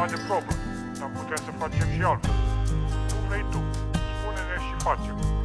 format de probă, dar putem să facem și altfel. Cum vrei tu, spune-ne și facem.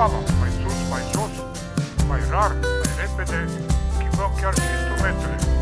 Schimbăm gama, mai sus, mai jos, mai rar, mai repede, schimbăm chiar și instrumentele, doar spune-ne.